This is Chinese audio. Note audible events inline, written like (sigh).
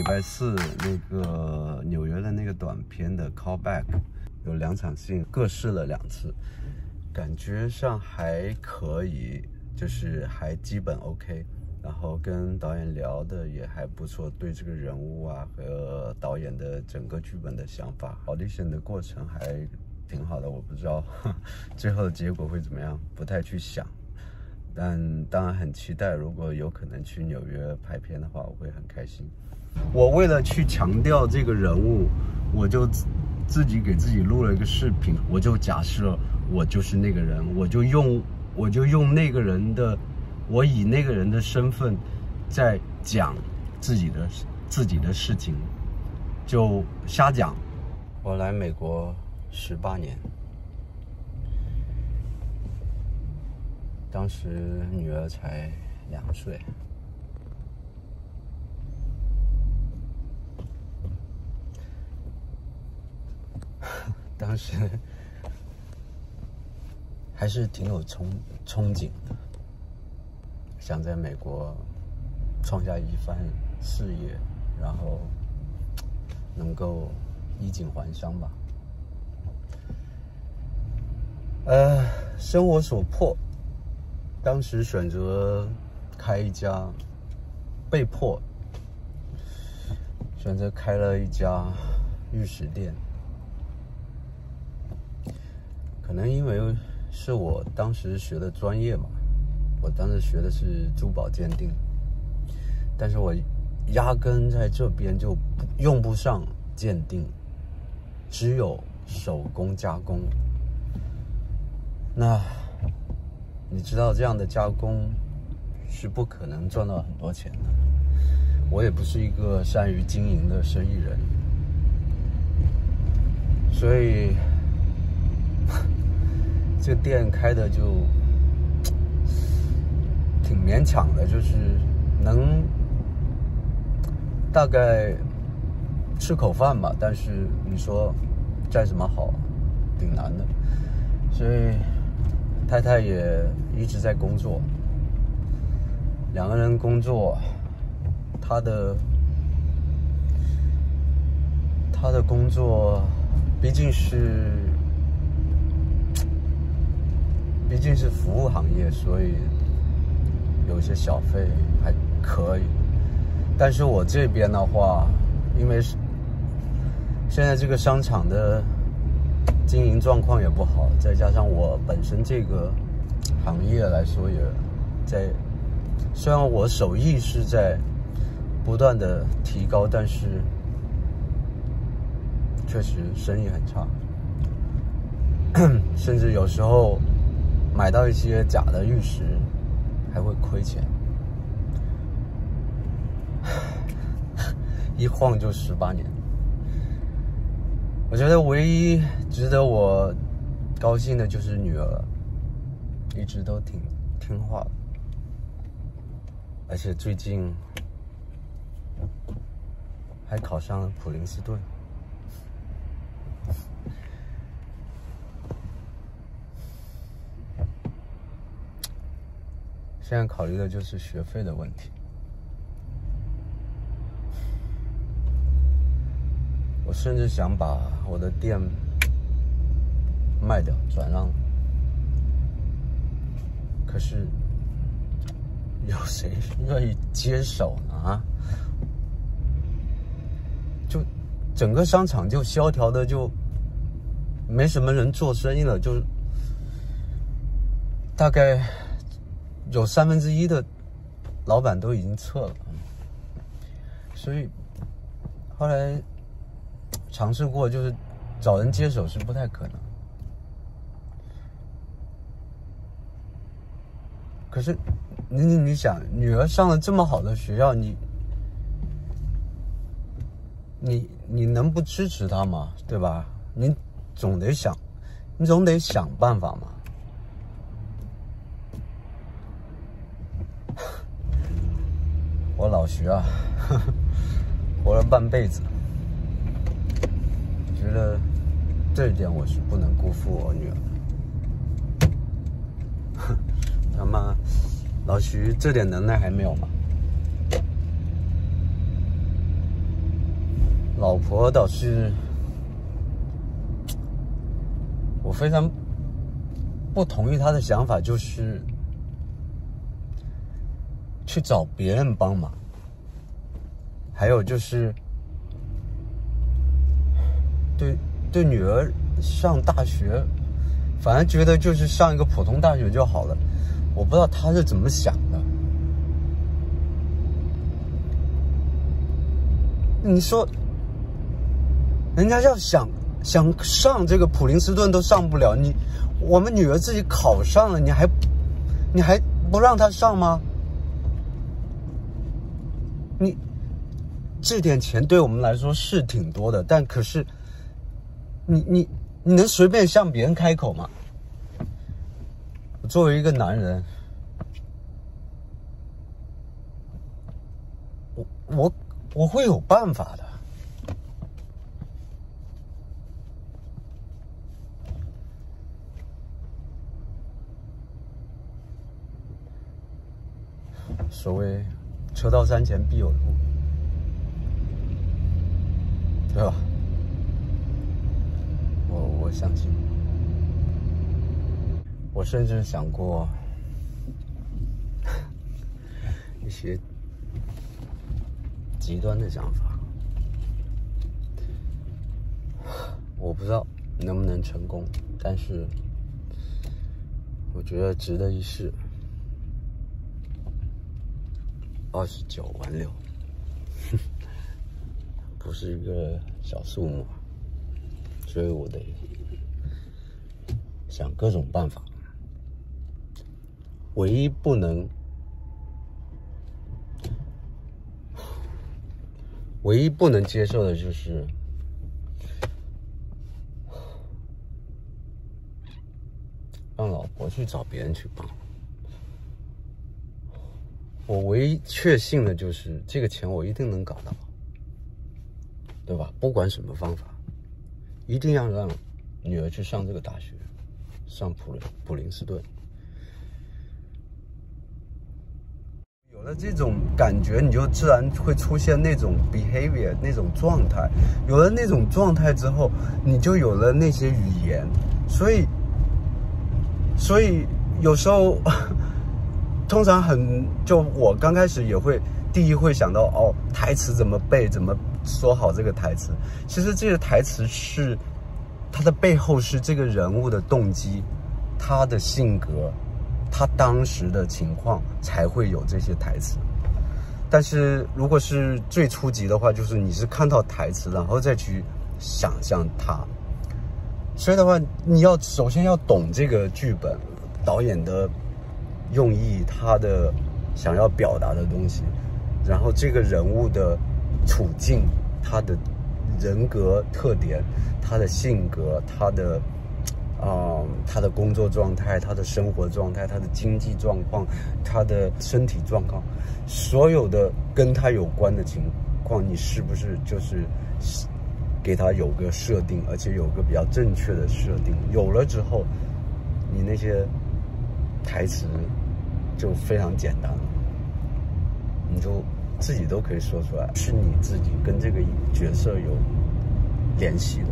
礼拜四那个纽约的那个短片的 callback 有两场戏，各试了两次，感觉上还可以，就是还基本 OK。然后跟导演聊的也还不错，对这个人物啊和导演的整个剧本的想法，audition 的过程还挺好的。我不知道 (laughs) 最后的结果会怎么样，不太去想。但当然很期待，如果有可能去纽约拍片的话，我会很开心。我为了去强调这个人物，我就自己给自己录了一个视频，我就假设我就是那个人，我就用我就用那个人的。我以那个人的身份，在讲自己的自己的事情，就瞎讲。我来美国十八年，当时女儿才两岁，当时 (laughs) 还是挺有憧憧憬的。想在美国创下一番事业，然后能够衣锦还乡吧。呃，生活所迫，当时选择开一家，被迫选择开了一家玉石店。可能因为是我当时学的专业嘛。我当时学的是珠宝鉴定，但是我压根在这边就用不上鉴定，只有手工加工。那你知道这样的加工是不可能赚到很多钱的。我也不是一个善于经营的生意人，所以这店开的就。(tsk) 挺勉强的，就是能大概吃口饭吧。但是你说再怎么好，挺难的。所以太太也一直在工作，两个人工作，他的他的工作毕竟是毕竟是服务行业，所以。有些小费还可以，但是我这边的话，因为是现在这个商场的经营状况也不好，再加上我本身这个行业来说也在，虽然我手艺是在不断的提高，但是确实生意很差，(coughs) 甚至有时候买到一些假的玉石。还会亏钱，(laughs) 一晃就十八年。我觉得唯一值得我高兴的就是女儿，一直都挺听话，而且最近还考上了普林斯顿。现在考虑的就是学费的问题。我甚至想把我的店卖掉转让，可是有谁愿意接手呢？啊？就整个商场就萧条的，就没什么人做生意了，就大概。有三分之一的老板都已经撤了，所以后来尝试过，就是找人接手是不太可能。可是你你你想，女儿上了这么好的学校，你你你能不支持她吗？对吧？你总得想，你总得想办法嘛。我老徐啊，(laughs) 活了半辈子，觉得这一点我是不能辜负我女儿。(laughs) 他妈，老徐这点能耐还没有吗？老婆倒是我非常不同意她的想法，就是去找别人帮忙，还有就是对对女儿上大学，反正觉得就是上一个普通大学就好了。我不知道她是怎么想的。你说。人家要想想上这个普林斯顿都上不了，你我们女儿自己考上了，你还你还不让她上吗？你这点钱对我们来说是挺多的，但可是你你你能随便向别人开口吗？作为一个男人，我我我会有办法的。所谓“车到山前必有路”，对吧？我我相信，我甚至想过 (laughs) 一些极端的想法，我不知道能不能成功，但是我觉得值得一试。二十九万六，不是一个小数目，所以我得想各种办法。唯一不能，唯一不能接受的就是让老婆去找别人去帮。我唯一确信的就是这个钱我一定能搞到，对吧？不管什么方法，一定要让女儿去上这个大学，上普林普林斯顿。有了这种感觉，你就自然会出现那种 behavior 那种状态。有了那种状态之后，你就有了那些语言。所以，所以有时候。通常很就我刚开始也会第一会想到哦台词怎么背怎么说好这个台词，其实这个台词是它的背后是这个人物的动机，他的性格，他当时的情况才会有这些台词。但是如果是最初级的话，就是你是看到台词然后再去想象他，所以的话你要首先要懂这个剧本导演的。用意，他的想要表达的东西，然后这个人物的处境，他的人格特点，他的性格，他的啊，他的工作状态，他的生活状态，他的经济状况，他的身体状况，所有的跟他有关的情况，你是不是就是给他有个设定，而且有个比较正确的设定？有了之后，你那些台词。就非常简单了，你就自己都可以说出来，是你自己跟这个角色有联系的。